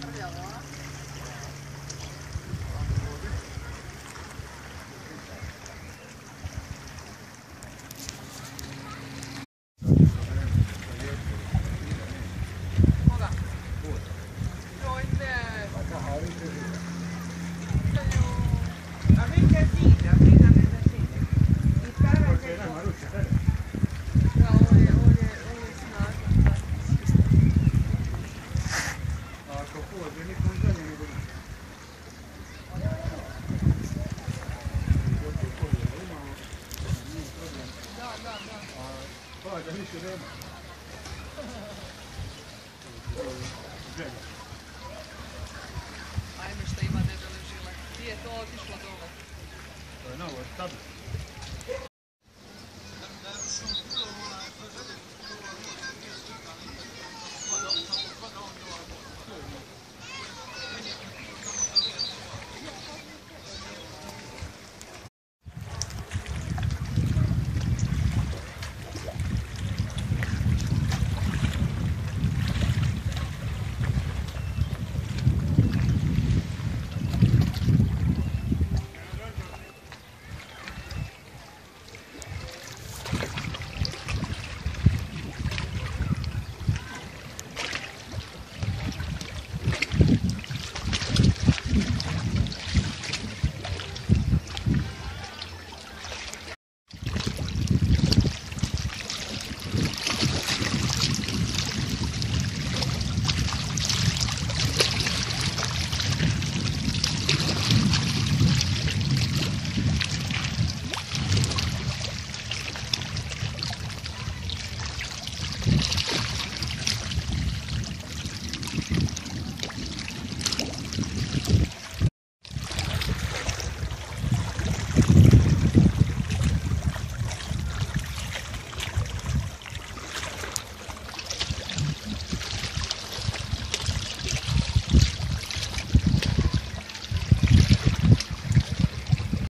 不了啊。Da više nema. Ajme što ima debele žile. Gdje je to otišlo dole? To je novo, tablet. Mm-hmm.